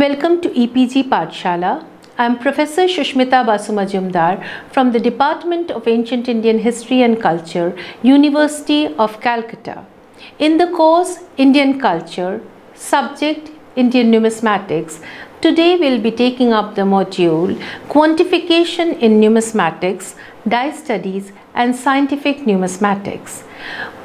Welcome to EPG Pathshala. I am Professor Shushmita Basu Majumdar from the Department of Ancient Indian History and Culture, University of Calcutta. In the course Indian Culture, subject Indian Numismatics, today we will be taking up the module Quantification in Numismatics, Die Studies and Scientific Numismatics.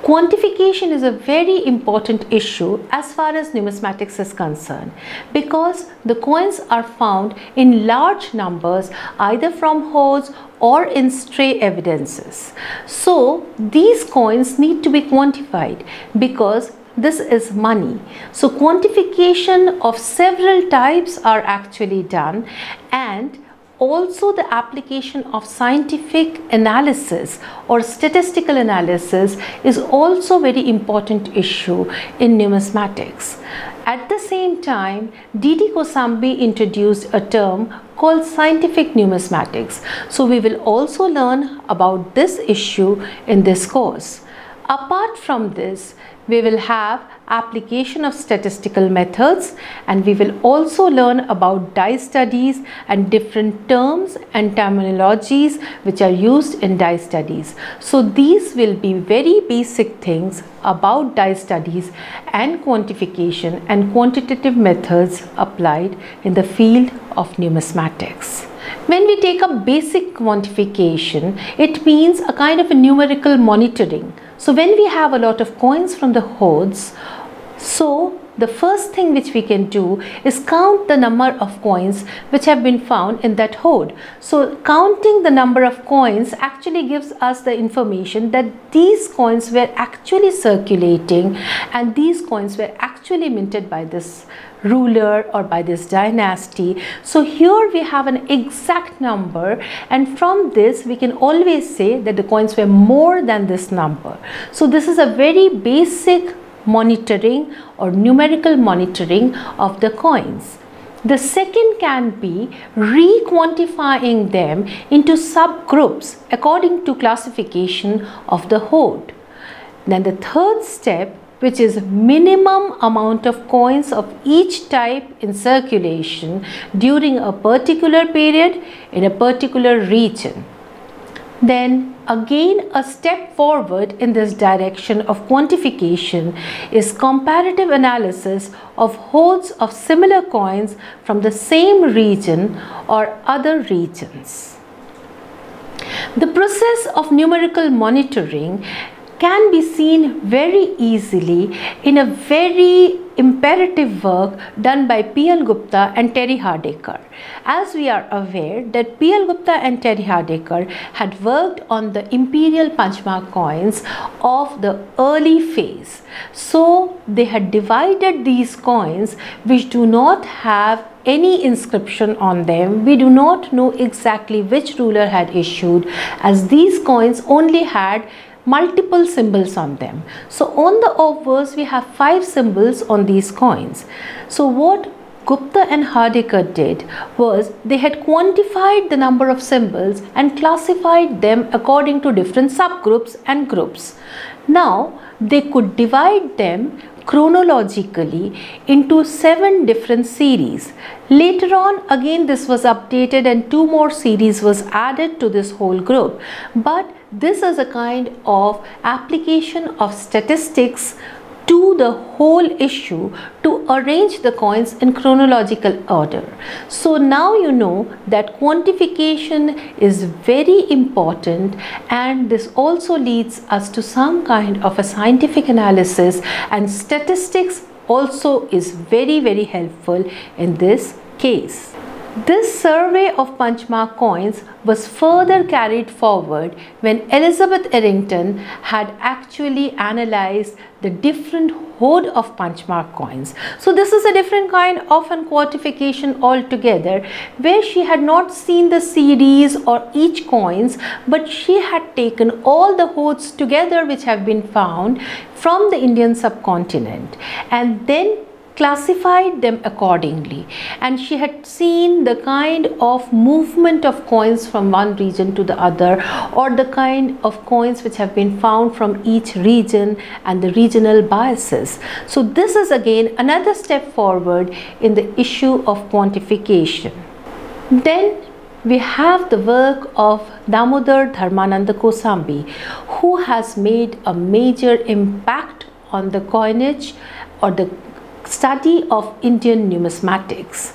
Quantification is a very important issue as far as numismatics is concerned because the coins are found in large numbers either from hoards or in stray evidences. So these coins need to be quantified because this is money. So quantification of several types are actually done and also the application of scientific analysis or statistical analysis is also very important issue in numismatics. At the same time, D.D. Kosambi introduced a term called scientific numismatics. So we will also learn about this issue in this course. Apart from this, we will have application of statistical methods and we will also learn about die studies and different terms and terminologies which are used in die studies. So these will be very basic things about die studies and quantification and quantitative methods applied in the field of numismatics. When we take up basic quantification, it means a kind of a numerical monitoring. So when we have a lot of coins from the hoards so the first thing which we can do is count the number of coins which have been found in that hoard. So counting the number of coins actually gives us the information that these coins were actually circulating and these coins were actually minted by this ruler or by this dynasty. So here we have an exact number and from this we can always say that the coins were more than this number. So this is a very basic monitoring or numerical monitoring of the coins. The second can be re-quantifying them into subgroups according to classification of the hoard. Then the third step which is minimum amount of coins of each type in circulation during a particular period in a particular region. Then again a step forward in this direction of quantification is comparative analysis of hoards of similar coins from the same region or other regions. The process of numerical monitoring can be seen very easily in a very imperative work done by P.L. Gupta and Terry Hardaker. As we are aware that P.L. Gupta and Terry Hardaker had worked on the imperial Punchmark coins of the early phase. So they had divided these coins which do not have any inscription on them. We do not know exactly which ruler had issued as these coins only had multiple symbols on them. So on the obverse we have five symbols on these coins. So what Gupta and Hardaker did was they had quantified the number of symbols and classified them according to different subgroups and groups. Now they could divide them chronologically into seven different series. Later on again this was updated and two more series was added to this whole group. But this is a kind of application of statistics to the whole issue to arrange the coins in chronological order. So now you know that quantification is very important and this also leads us to some kind of a scientific analysis and statistics also is very very helpful in this case. This survey of Punchmark coins was further carried forward when Elizabeth Errington had actually analyzed the different hoard of Punchmark coins. So this is a different kind of an quantification altogether where she had not seen the series or each coins but she had taken all the hoards together which have been found from the Indian subcontinent and then classified them accordingly and she had seen the kind of movement of coins from one region to the other or the kind of coins which have been found from each region and the regional biases. So this is again another step forward in the issue of quantification. Then we have the work of Damodar Dharmananda Kosambi who has made a major impact on the coinage or the study of Indian numismatics.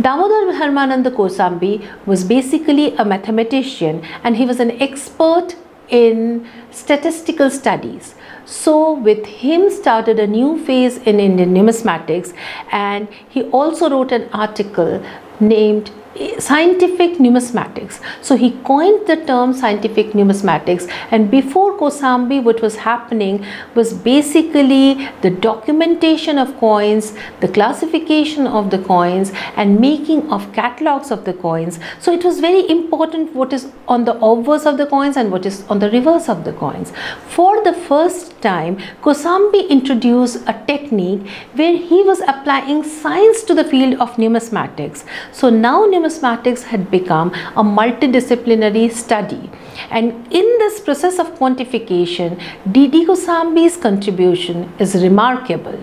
Damodar Dharmananda Kosambi was basically a mathematician and he was an expert in statistical studies. So with him started a new phase in Indian numismatics and he also wrote an article named scientific numismatics. So he coined the term scientific numismatics and before Kosambi what was happening was basically the documentation of coins, the classification of the coins and making of catalogs of the coins. So it was very important what is on the obverse of the coins and what is on the reverse of the coins. For the first time Kosambi introduced a technique where he was applying science to the field of numismatics. So now numismatics had become a multidisciplinary study. And in this process of quantification, D.D. Kosambi's contribution is remarkable.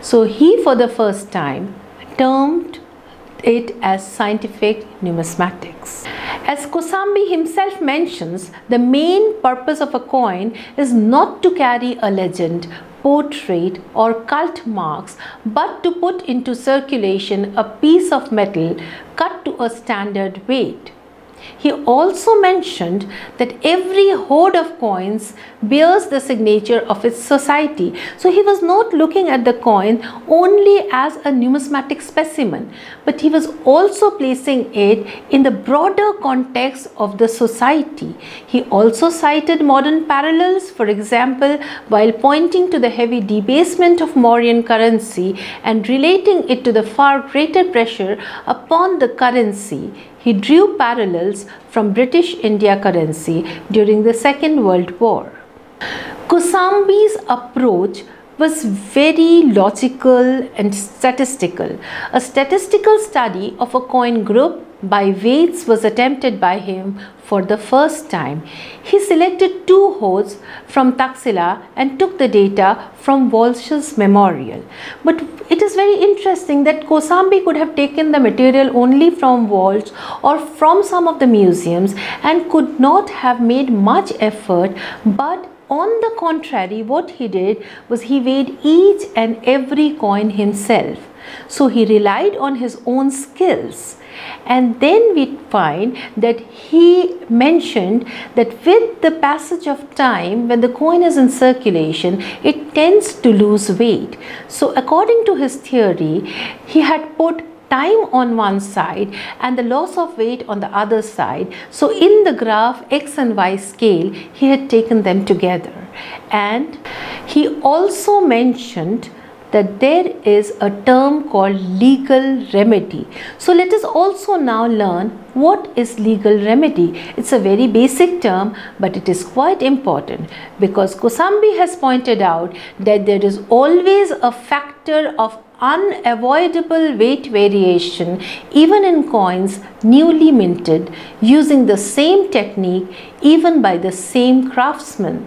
So he for the first time termed it as scientific numismatics. As Kosambi himself mentions, the main purpose of a coin is not to carry a legend portrait or cult marks but to put into circulation a piece of metal cut to a standard weight. He also mentioned that every hoard of coins bears the signature of its society. So he was not looking at the coin only as a numismatic specimen, but he was also placing it in the broader context of the society. He also cited modern parallels, for example, while pointing to the heavy debasement of Mauryan currency and relating it to the far greater pressure upon the currency he drew parallels from British India currency during the Second World War. Kosambi's approach was very logical and statistical. A statistical study of a coin group by weights was attempted by him for the first time. He selected two hoards from Taxila and took the data from Walsh's memorial. But it is very interesting that Kosambi could have taken the material only from Walsh or from some of the museums and could not have made much effort but on the contrary, what he did was he weighed each and every coin himself. So he relied on his own skills. And then we find that he mentioned that with the passage of time, when the coin is in circulation, it tends to lose weight. So according to his theory, he had put time on one side and the loss of weight on the other side. So in the graph x and y scale, he had taken them together. And he also mentioned that there is a term called legal remedy. So let us also now learn what is legal remedy. It's a very basic term but it is quite important because Kosambi has pointed out that there is always a factor of unavoidable weight variation even in coins newly minted using the same technique even by the same craftsman.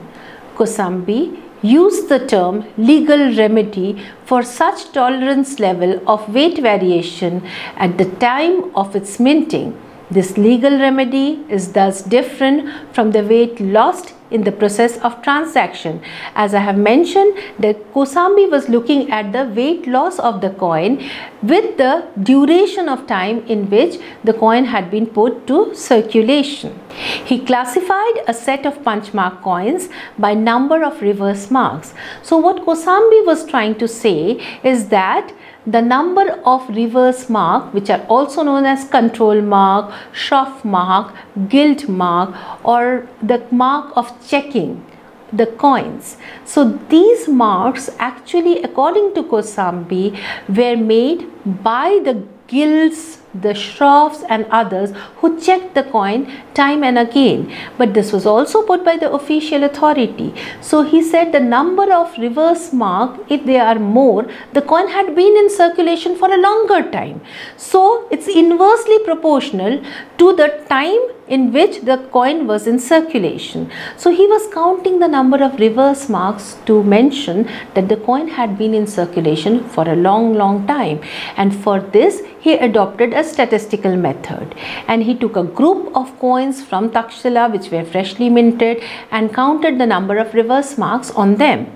Kosambi used the term legal remedy for such tolerance level of weight variation at the time of its minting. This legal remedy is thus different from the weight lost in the process of transaction. As I have mentioned that Kosambi was looking at the weight loss of the coin with the duration of time in which the coin had been put to circulation. He classified a set of punch mark coins by number of reverse marks. So what Kosambi was trying to say is that the number of reverse mark which are also known as control mark, shroff mark, guild mark or the mark of checking the coins. So these marks actually according to Kosambi were made by the guilds the shroffs and others who checked the coin time and again. But this was also put by the official authority. So he said the number of reverse mark, if they are more, the coin had been in circulation for a longer time. So it's inversely proportional to the time in which the coin was in circulation. So he was counting the number of reverse marks to mention that the coin had been in circulation for a long long time and for this he adopted a statistical method and he took a group of coins from Takshila which were freshly minted and counted the number of reverse marks on them.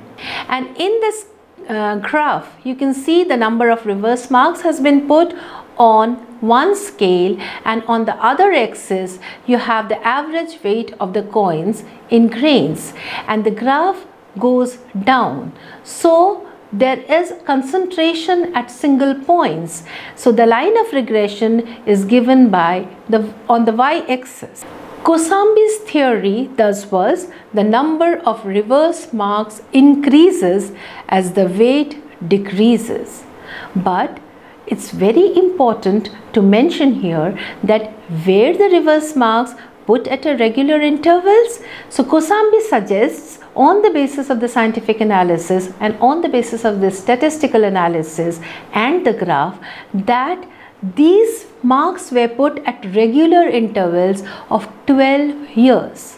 And in this uh, graph you can see the number of reverse marks has been put on one scale and on the other axis you have the average weight of the coins in grains and the graph goes down. So there is concentration at single points. So the line of regression is given by the on the y-axis. Kosambi's theory thus was the number of reverse marks increases as the weight decreases. But it's very important to mention here that where the reverse marks put at regular intervals. So Kosambi suggests on the basis of the scientific analysis and on the basis of the statistical analysis and the graph that these marks were put at regular intervals of 12 years.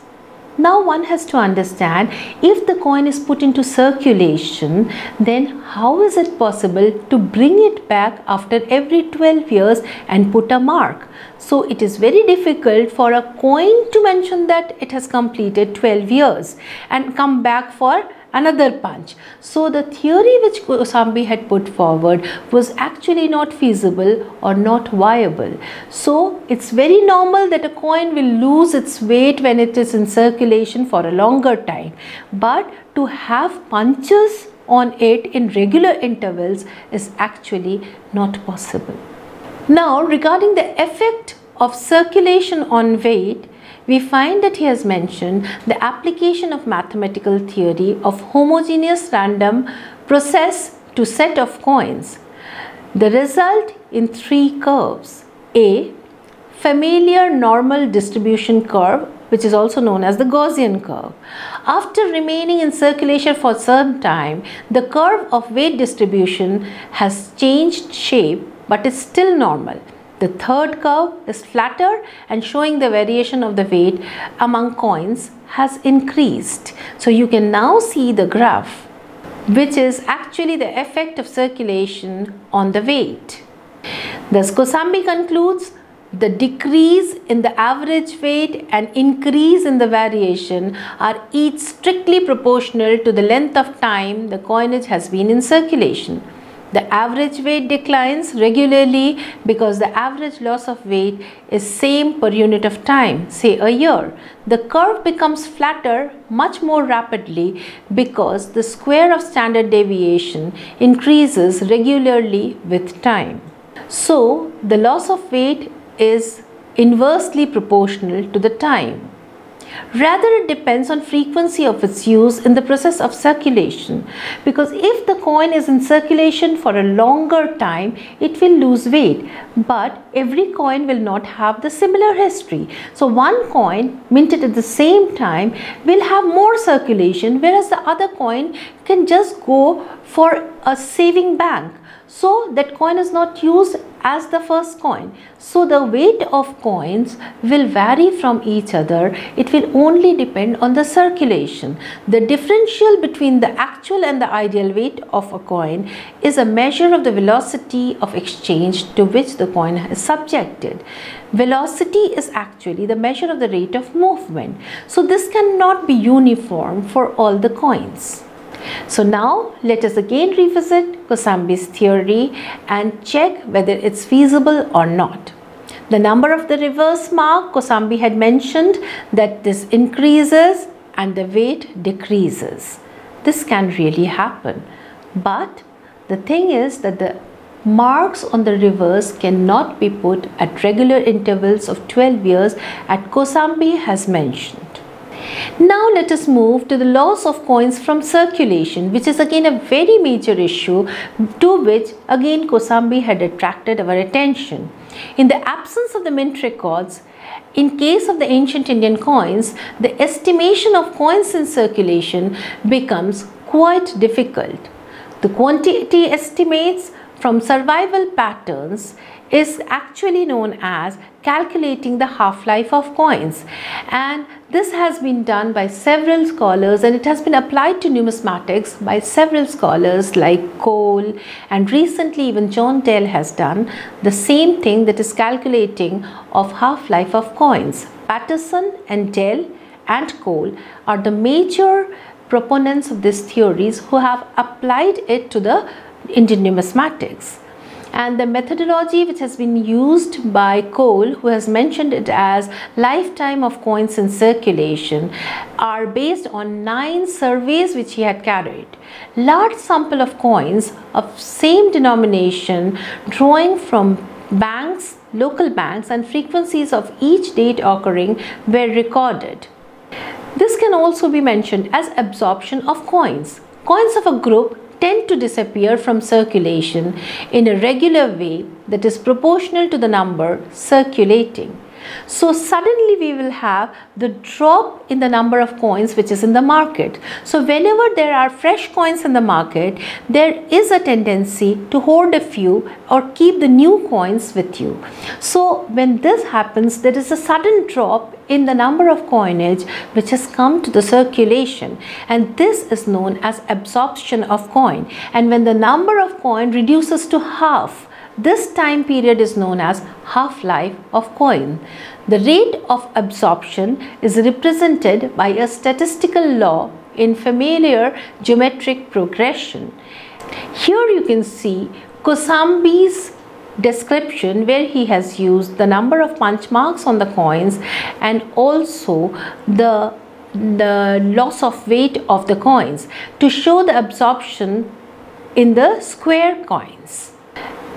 Now one has to understand if the coin is put into circulation then how is it possible to bring it back after every 12 years and put a mark. So it is very difficult for a coin to mention that it has completed 12 years and come back for another punch. So the theory which Kosambi had put forward was actually not feasible or not viable. So it's very normal that a coin will lose its weight when it is in circulation for a longer time. But to have punches on it in regular intervals is actually not possible. Now regarding the effect of circulation on weight, we find that he has mentioned the application of mathematical theory of homogeneous random process to set of coins. The result in three curves. A. Familiar normal distribution curve which is also known as the Gaussian curve. After remaining in circulation for some time, the curve of weight distribution has changed shape but is still normal. The third curve is flatter and showing the variation of the weight among coins has increased. So you can now see the graph which is actually the effect of circulation on the weight. Thus Kosambi concludes the decrease in the average weight and increase in the variation are each strictly proportional to the length of time the coinage has been in circulation. The average weight declines regularly because the average loss of weight is same per unit of time, say a year. The curve becomes flatter much more rapidly because the square of standard deviation increases regularly with time. So, the loss of weight is inversely proportional to the time. Rather, it depends on frequency of its use in the process of circulation. Because if the coin is in circulation for a longer time, it will lose weight. But every coin will not have the similar history. So one coin minted at the same time will have more circulation whereas the other coin can just go for a saving bank so that coin is not used as the first coin. So the weight of coins will vary from each other. It will only depend on the circulation. The differential between the actual and the ideal weight of a coin is a measure of the velocity of exchange to which the coin is subjected. Velocity is actually the measure of the rate of movement. So this cannot be uniform for all the coins. So now let us again revisit Kosambi's theory and check whether it's feasible or not. The number of the reverse mark Kosambi had mentioned that this increases and the weight decreases. This can really happen. But the thing is that the marks on the reverse cannot be put at regular intervals of 12 years as Kosambi has mentioned. Now let us move to the loss of coins from circulation which is again a very major issue to which again Kosambi had attracted our attention. In the absence of the mint records, in case of the ancient Indian coins, the estimation of coins in circulation becomes quite difficult. The quantity estimates from survival patterns is actually known as calculating the half-life of coins and this has been done by several scholars and it has been applied to numismatics by several scholars like Cole and recently even John Deyell has done the same thing that is calculating of half-life of coins. Patterson and Deyell and Cole are the major proponents of these theories who have applied it to the Indian numismatics and the methodology which has been used by Cole who has mentioned it as lifetime of coins in circulation are based on nine surveys which he had carried. Large sample of coins of same denomination drawing from banks, local banks and frequencies of each date occurring were recorded. This can also be mentioned as absorption of coins. Coins of a group tend to disappear from circulation in a regular way that is proportional to the number circulating. So suddenly we will have the drop in the number of coins which is in the market. So whenever there are fresh coins in the market, there is a tendency to hoard a few or keep the new coins with you. So when this happens, there is a sudden drop in the number of coinage which has come to the circulation and this is known as absorption of coin and when the number of coin reduces to half this time period is known as half-life of coin. The rate of absorption is represented by a statistical law in familiar geometric progression. Here you can see Kosambi's description where he has used the number of punch marks on the coins and also the the loss of weight of the coins to show the absorption in the square coins.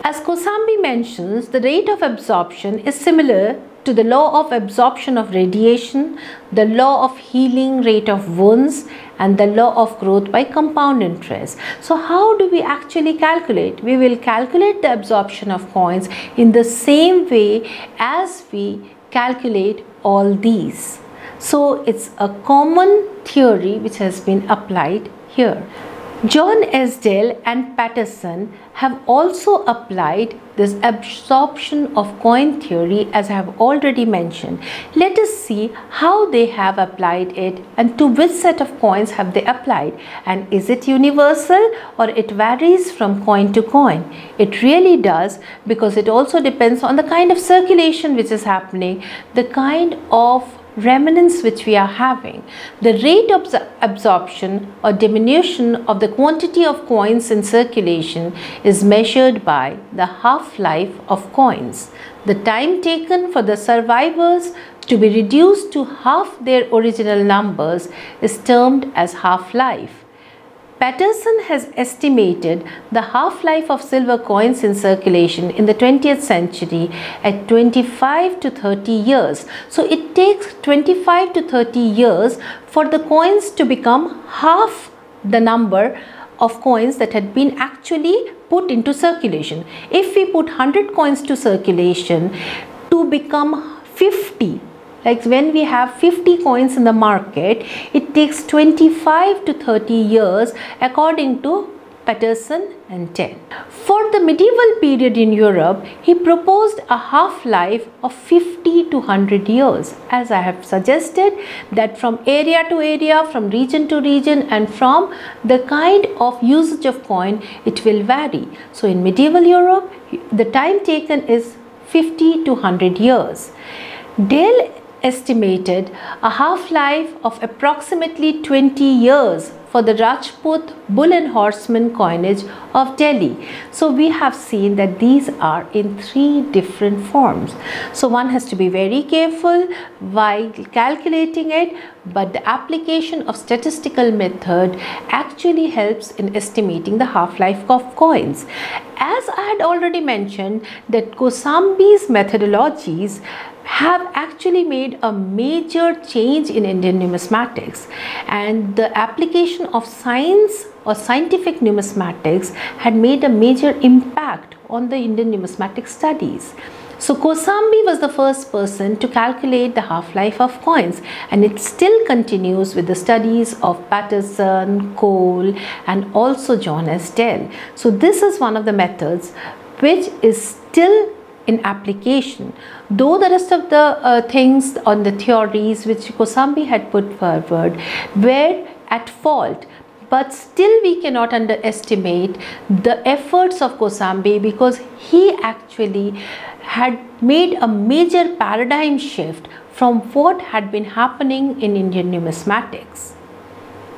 As Kosambi mentions, the rate of absorption is similar to the law of absorption of radiation, the law of healing rate of wounds and the law of growth by compound interest. So how do we actually calculate? We will calculate the absorption of coins in the same way as we calculate all these. So it's a common theory which has been applied here. John S. Deyell and Patterson have also applied this absorption of coin theory as I have already mentioned. Let us see how they have applied it and to which set of coins have they applied and is it universal or it varies from coin to coin. It really does because it also depends on the kind of circulation which is happening, the kind of remnants which we are having. The rate of absorption or diminution of the quantity of coins in circulation is measured by the half-life of coins. The time taken for the survivors to be reduced to half their original numbers is termed as half-life. Patterson has estimated the half-life of silver coins in circulation in the 20th century at 25 to 30 years. So it takes 25 to 30 years for the coins to become half the number of coins that had been actually put into circulation. If we put 100 coins to circulation to become 50 like when we have 50 coins in the market, it takes 25 to 30 years according to Patterson and Deyell. For the medieval period in Europe, he proposed a half-life of 50 to 100 years. As I have suggested that from area to area, from region to region and from the kind of usage of coin, it will vary. So in medieval Europe, the time taken is 50 to 100 years. Deyell estimated a half-life of approximately 20 years for the Rajput bull and horseman coinage of Delhi. So we have seen that these are in three different forms. So one has to be very careful while calculating it but the application of statistical method actually helps in estimating the half-life of coins. As I had already mentioned that Kosambi's methodologies have actually made a major change in Indian numismatics and the application of science or scientific numismatics had made a major impact on the Indian numismatic studies. So Kosambi was the first person to calculate the half-life of coins and it still continues with the studies of Patterson, Cole and also John S. Deyell. So this is one of the methods which is still in application. Though the rest of the uh, things on the theories which Kosambi had put forward were at fault but still we cannot underestimate the efforts of Kosambi because he actually had made a major paradigm shift from what had been happening in Indian numismatics.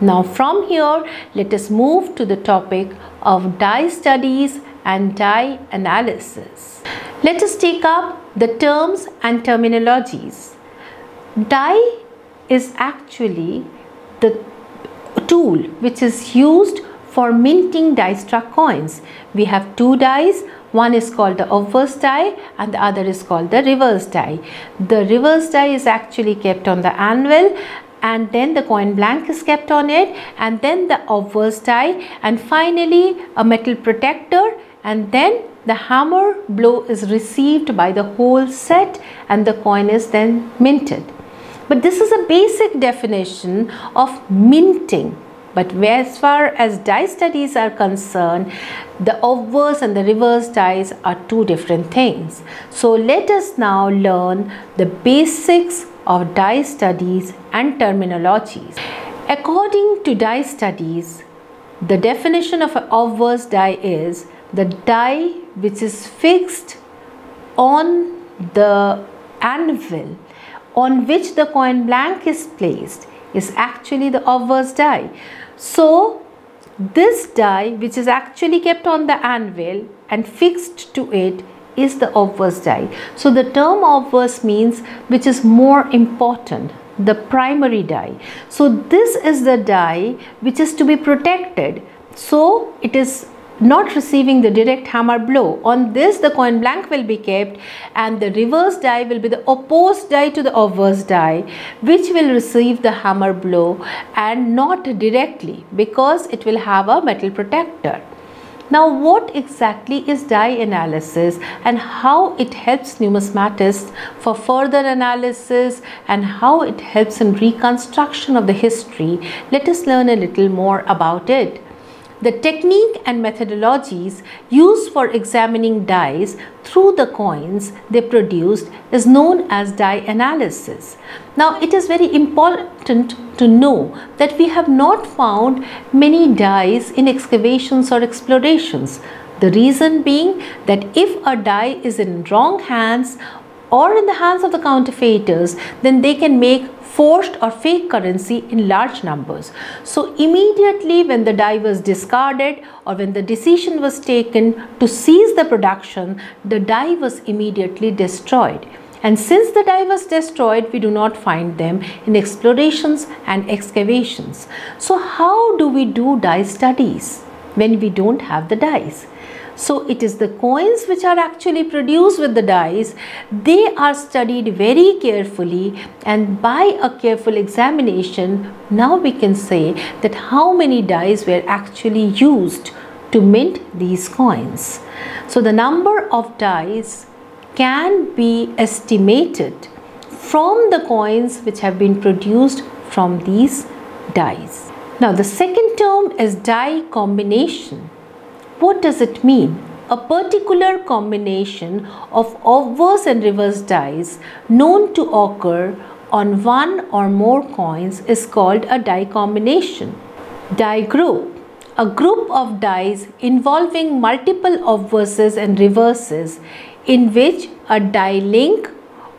Now from here let us move to the topic of die studies and die analysis. Let us take up the terms and terminologies. Die is actually the tool which is used for minting die struck coins. We have two dies, one is called the obverse die and the other is called the reverse die. The reverse die is actually kept on the anvil and then the coin blank is kept on it and then the obverse die and finally a metal protector and then the hammer blow is received by the whole set and the coin is then minted. But this is a basic definition of minting. But as far as die studies are concerned, the obverse and the reverse dies are two different things. So let us now learn the basics of die studies and terminologies. According to die studies, the definition of an obverse die is the die which is fixed on the anvil on which the coin blank is placed is actually the obverse die. So this die which is actually kept on the anvil and fixed to it is the obverse die. So the term obverse means which is more important the primary die. So this is the die which is to be protected. So it is not receiving the direct hammer blow. On this the coin blank will be kept and the reverse die will be the opposed die to the obverse die which will receive the hammer blow and not directly because it will have a metal protector. Now what exactly is die analysis and how it helps numismatists for further analysis and how it helps in reconstruction of the history? Let us learn a little more about it. The technique and methodologies used for examining dies through the coins they produced is known as die analysis. Now it is very important to know that we have not found many dies in excavations or explorations. The reason being that if a die is in wrong hands or in the hands of the counterfeiters, then they can make forged or fake currency in large numbers. So immediately when the die was discarded or when the decision was taken to cease the production, the die was immediately destroyed. And since the die was destroyed, we do not find them in explorations and excavations. So how do we do die studies when we don't have the dies? So it is the coins which are actually produced with the dies. They are studied very carefully and by a careful examination, now we can say that how many dies were actually used to mint these coins. So the number of dies can be estimated from the coins which have been produced from these dies. Now the second term is die combination. What does it mean? A particular combination of obverse and reverse dies known to occur on one or more coins is called a die combination. Die group a group of dies involving multiple obverses and reverses in which a die link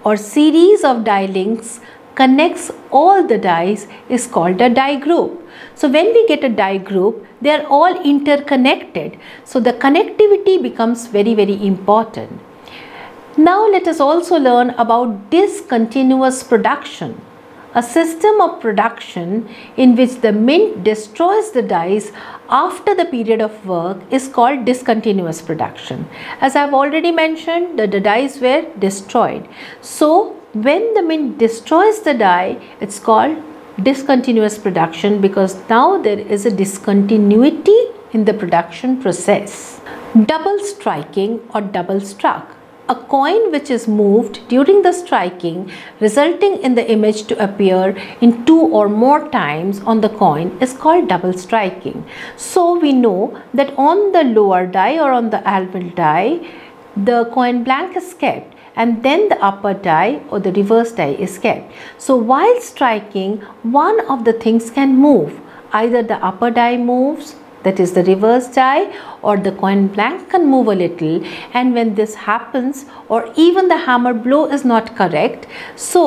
or series of die links connects all the dies is called a die group. So when we get a die group, they are all interconnected. So the connectivity becomes very, very important. Now let us also learn about discontinuous production. a system of production in which the mint destroys the dies after the period of work is called discontinuous production. As I have already mentioned, the, the dies were destroyed. So, when the mint destroys the die, it's called discontinuous production because now there is a discontinuity in the production process. Double striking or double struck a coin which is moved during the striking resulting in the image to appear in two or more times on the coin is called double striking. So we know that on the lower die or on the anvil die the coin blank is kept and then the upper die or the reverse die is kept. So while striking one of the things can move either the upper die moves that is the reverse die or the coin blank can move a little and when this happens or even the hammer blow is not correct so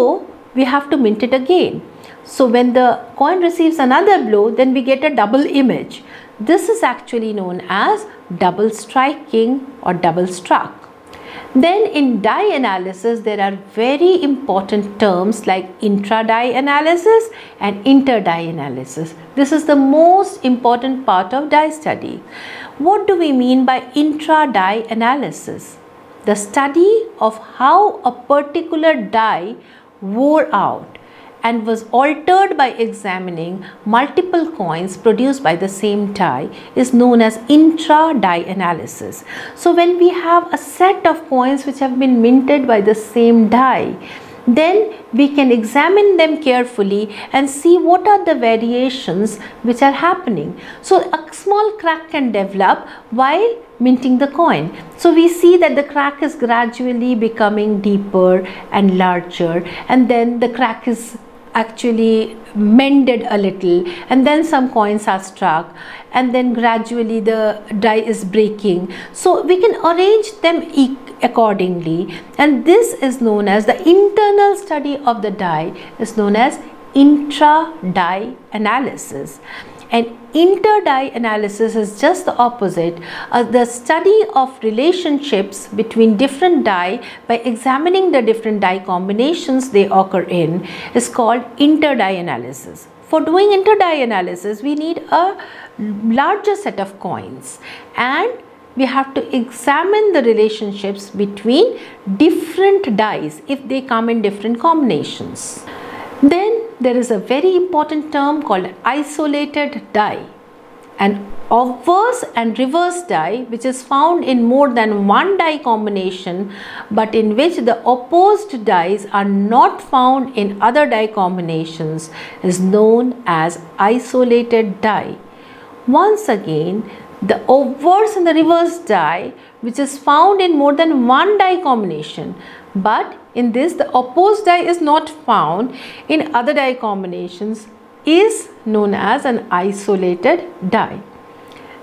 we have to mint it again. So when the coin receives another blow then we get a double image. This is actually known as double striking or double struck. Then in die analysis, there are very important terms like intra-die analysis and inter-die analysis. This is the most important part of die study. What do we mean by intra-die analysis? The study of how a particular die wore out and was altered by examining multiple coins produced by the same die is known as intra-die analysis. So when we have a set of coins which have been minted by the same die, then we can examine them carefully and see what are the variations which are happening. So a small crack can develop while minting the coin. So we see that the crack is gradually becoming deeper and larger and then the crack is actually mended a little and then some coins are struck and then gradually the die is breaking. So we can arrange them e accordingly and this is known as the internal study of the die is known as intra die analysis and inter-die analysis is just the opposite, uh, the study of relationships between different die by examining the different die combinations they occur in is called inter-die analysis. For doing inter-die analysis, we need a larger set of coins and we have to examine the relationships between different dies if they come in different combinations. Then there is a very important term called isolated die. An obverse and reverse die which is found in more than one die combination but in which the opposed dies are not found in other die combinations is known as isolated die. Once again, the obverse and the reverse die which is found in more than one die combination but in this the opposed die is not found in other die combinations is known as an isolated die.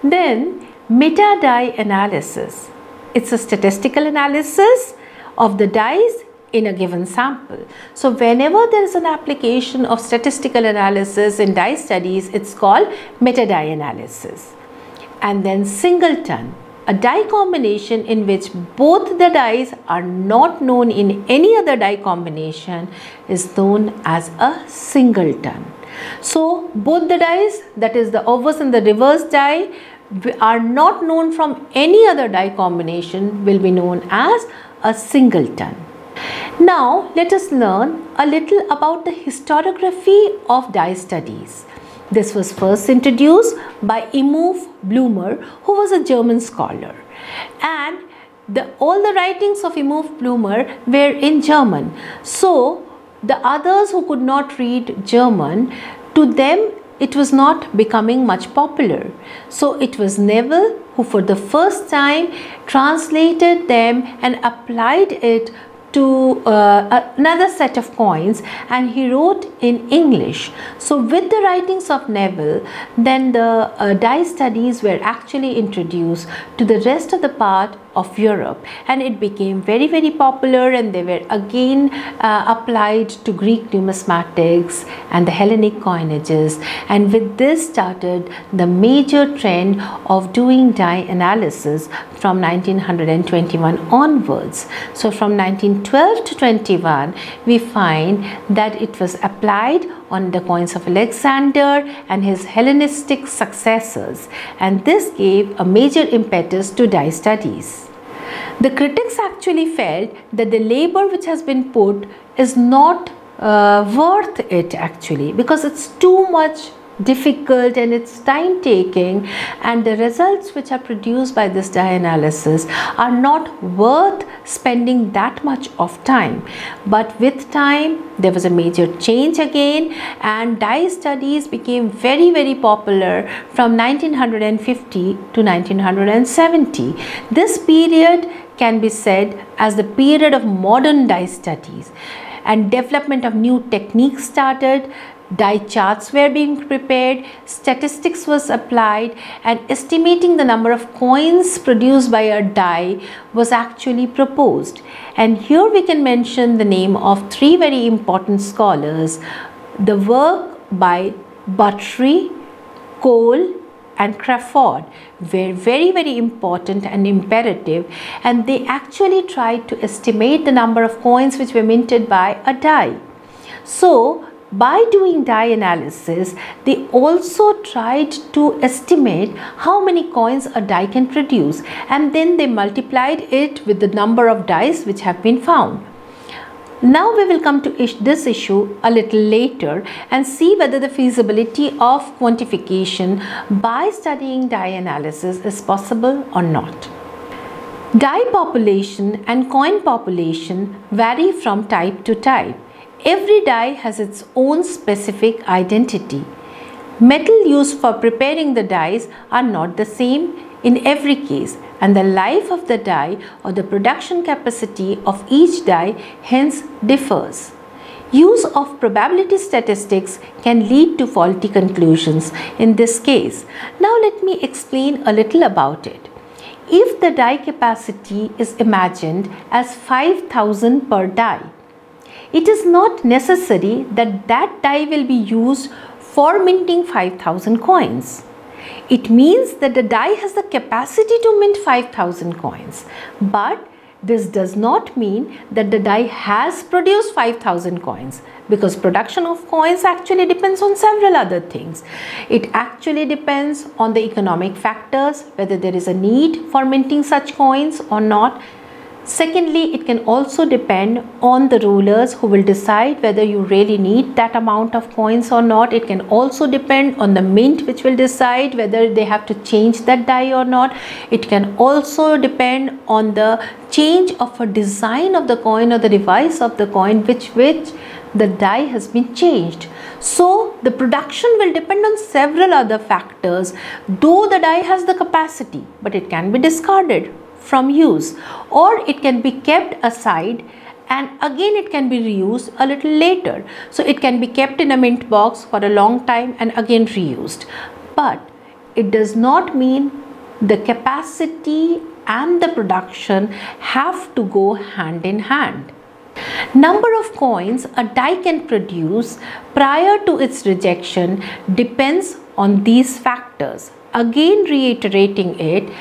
Then meta die analysis. It's a statistical analysis of the dies in a given sample. So whenever there is an application of statistical analysis in die studies, it's called meta die analysis. And then singleton a die combination in which both the dies are not known in any other die combination is known as a singleton. So both the dies that is the obverse and the reverse die are not known from any other die combination will be known as a singleton. Now let us learn a little about the historiography of die studies. This was first introduced by Imhoof Blumer who was a German scholar and the, all the writings of Imhoof Blumer were in German. So the others who could not read German to them it was not becoming much popular. So it was Newell who for the first time translated them and applied it to uh, another set of coins and he wrote in English. So with the writings of Newell, then the uh, die studies were actually introduced to the rest of the part of Europe and it became very very popular and they were again uh, applied to Greek numismatics and the Hellenic coinages and with this started the major trend of doing die analysis from 1921 onwards. So from 1912 to 21 we find that it was applied on the coins of Alexander and his Hellenistic successors and this gave a major impetus to die studies. The critics actually felt that the labor which has been put is not uh, worth it actually because it's too much difficult and it's time taking and the results which are produced by this die analysis are not worth spending that much of time. But with time there was a major change again and die studies became very very popular from 1950 to 1970 this period can be said as the period of modern die studies and development of new techniques started die charts were being prepared, statistics was applied and estimating the number of coins produced by a die was actually proposed. And here we can mention the name of three very important scholars. The work by Buttrey, Cole and Crawford were very very important and imperative and they actually tried to estimate the number of coins which were minted by a die. So by doing die analysis, they also tried to estimate how many coins a die can produce and then they multiplied it with the number of dies which have been found. Now we will come to this issue a little later and see whether the feasibility of quantification by studying die analysis is possible or not. Die population and coin population vary from type to type. Every die has its own specific identity. Metal used for preparing the dies are not the same in every case and the life of the die or the production capacity of each die hence differs. Use of probability statistics can lead to faulty conclusions in this case. Now let me explain a little about it. If the die capacity is imagined as 5000 per die, it is not necessary that that die will be used for minting 5000 coins. It means that the die has the capacity to mint 5000 coins. But this does not mean that the die has produced 5000 coins because production of coins actually depends on several other things. It actually depends on the economic factors, whether there is a need for minting such coins or not Secondly, it can also depend on the rulers who will decide whether you really need that amount of coins or not. It can also depend on the mint which will decide whether they have to change that die or not. It can also depend on the change of a design of the coin or the device of the coin which which the die has been changed. So the production will depend on several other factors though the die has the capacity but it can be discarded from use or it can be kept aside and again it can be reused a little later. So it can be kept in a mint box for a long time and again reused. But it does not mean the capacity and the production have to go hand in hand. Number of coins a die can produce prior to its rejection depends on these factors. Again reiterating it,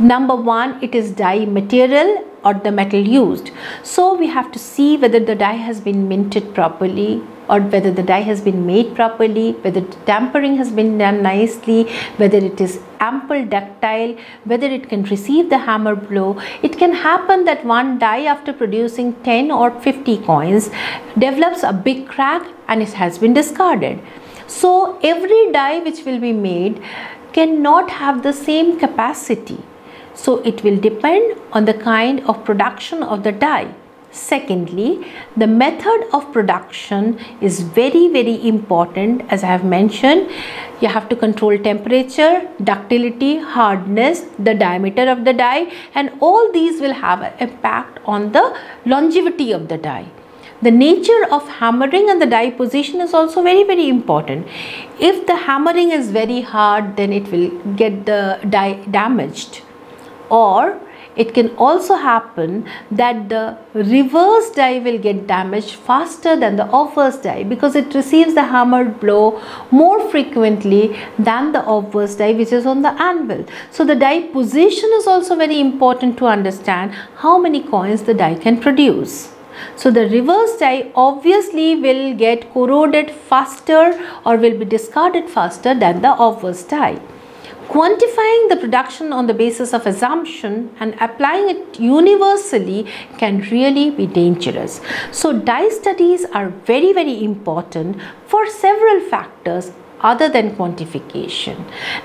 Number one, it is die material or the metal used. So we have to see whether the die has been minted properly or whether the die has been made properly, whether the tampering has been done nicely, whether it is ample ductile, whether it can receive the hammer blow. It can happen that one die after producing 10 or 50 coins develops a big crack and it has been discarded. So every die which will be made cannot have the same capacity so it will depend on the kind of production of the die. Secondly, the method of production is very very important as I have mentioned. You have to control temperature, ductility, hardness, the diameter of the die and all these will have an impact on the longevity of the die. The nature of hammering and the die position is also very very important. If the hammering is very hard then it will get the die damaged or it can also happen that the reverse die will get damaged faster than the obverse die because it receives the hammered blow more frequently than the obverse die which is on the anvil. So the die position is also very important to understand how many coins the die can produce. So the reverse die obviously will get corroded faster or will be discarded faster than the obverse die. Quantifying the production on the basis of assumption and applying it universally can really be dangerous. So die studies are very very important for several factors other than quantification.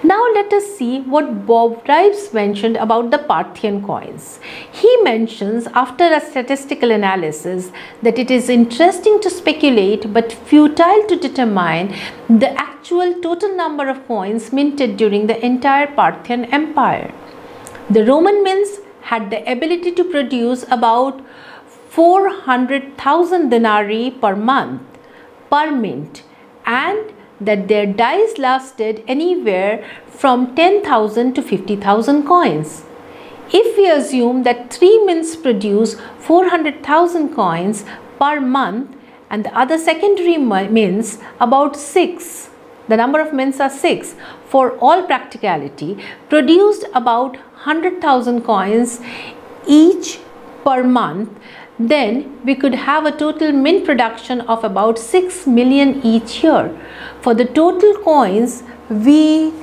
Now let us see what Bob Rives mentioned about the Parthian coins. He mentions after a statistical analysis that it is interesting to speculate but futile to determine the actual total number of coins minted during the entire Parthian empire. The Roman mints had the ability to produce about 400,000 denarii per month per mint and that their dies lasted anywhere from 10,000 to 50,000 coins. If we assume that 3 mints produce 400,000 coins per month and the other secondary mints about 6, the number of mints are 6 for all practicality, produced about 100,000 coins each per month then we could have a total mint production of about 6 million each year. For the total coins, we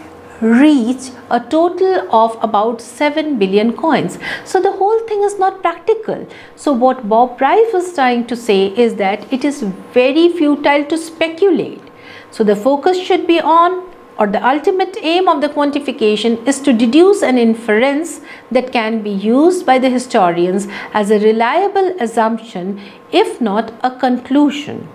reach a total of about 7 billion coins. So the whole thing is not practical. So what Bob Rife was trying to say is that it is very futile to speculate. So the focus should be on or the ultimate aim of the quantification is to deduce an inference that can be used by the historians as a reliable assumption if not a conclusion.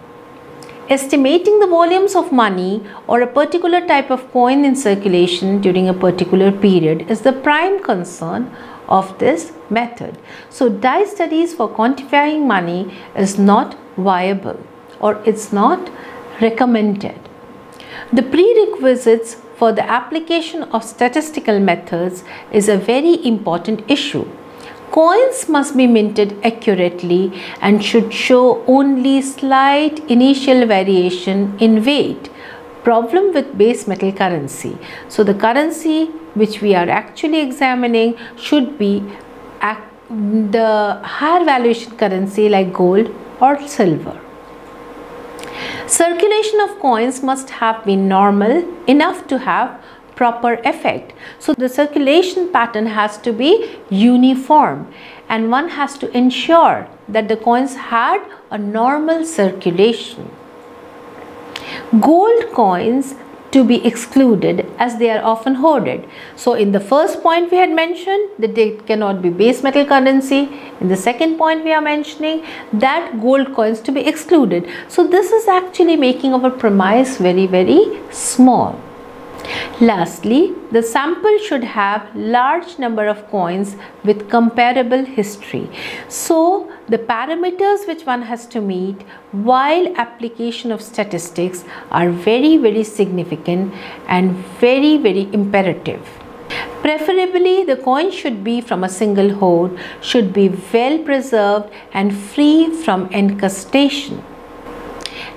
Estimating the volumes of money or a particular type of coin in circulation during a particular period is the prime concern of this method. So die studies for quantifying money is not viable or it's not recommended. The prerequisites for the application of statistical methods is a very important issue. Coins must be minted accurately and should show only slight initial variation in weight. Problem with base metal currency. So the currency which we are actually examining should be the higher valuation currency like gold or silver. Circulation of coins must have been normal enough to have proper effect. So the circulation pattern has to be uniform and one has to ensure that the coins had a normal circulation. Gold coins to be excluded as they are often hoarded. So in the first point we had mentioned that they cannot be base metal currency. In the second point we are mentioning that gold coins to be excluded. So this is actually making our premise very very small. Lastly, the sample should have large number of coins with comparable history. So, the parameters which one has to meet while application of statistics are very very significant and very very imperative. Preferably, the coin should be from a single hoard, should be well preserved and free from encrustation.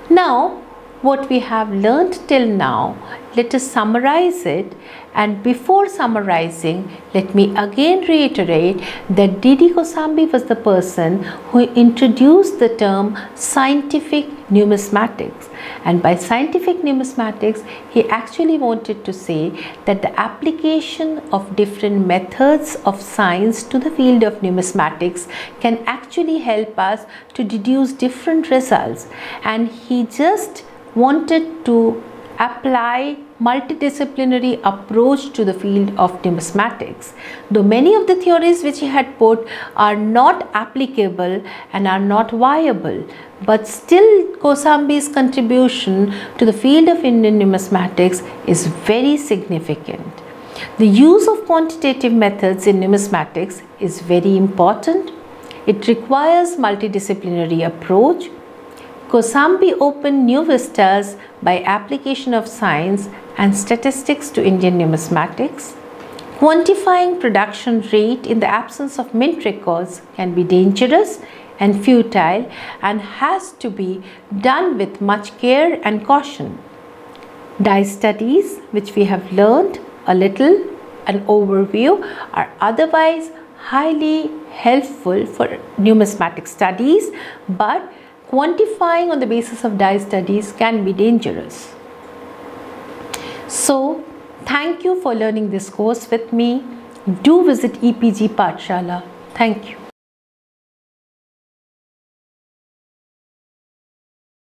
Now, what we have learned till now, let us summarize it and before summarizing, let me again reiterate that D.D. Kosambi was the person who introduced the term scientific numismatics and by scientific numismatics he actually wanted to say that the application of different methods of science to the field of numismatics can actually help us to deduce different results and he just wanted to apply multidisciplinary approach to the field of numismatics. Though many of the theories which he had put are not applicable and are not viable, but still Kosambi's contribution to the field of Indian numismatics is very significant. The use of quantitative methods in numismatics is very important. It requires multidisciplinary approach Kosambi opened new vistas by application of science and statistics to Indian numismatics. Quantifying production rate in the absence of mint records can be dangerous and futile and has to be done with much care and caution. Die studies, which we have learned a little, an overview, are otherwise highly helpful for numismatic studies, but quantifying on the basis of die studies can be dangerous. So, thank you for learning this course with me. Do visit EPG Pathshala. Thank you.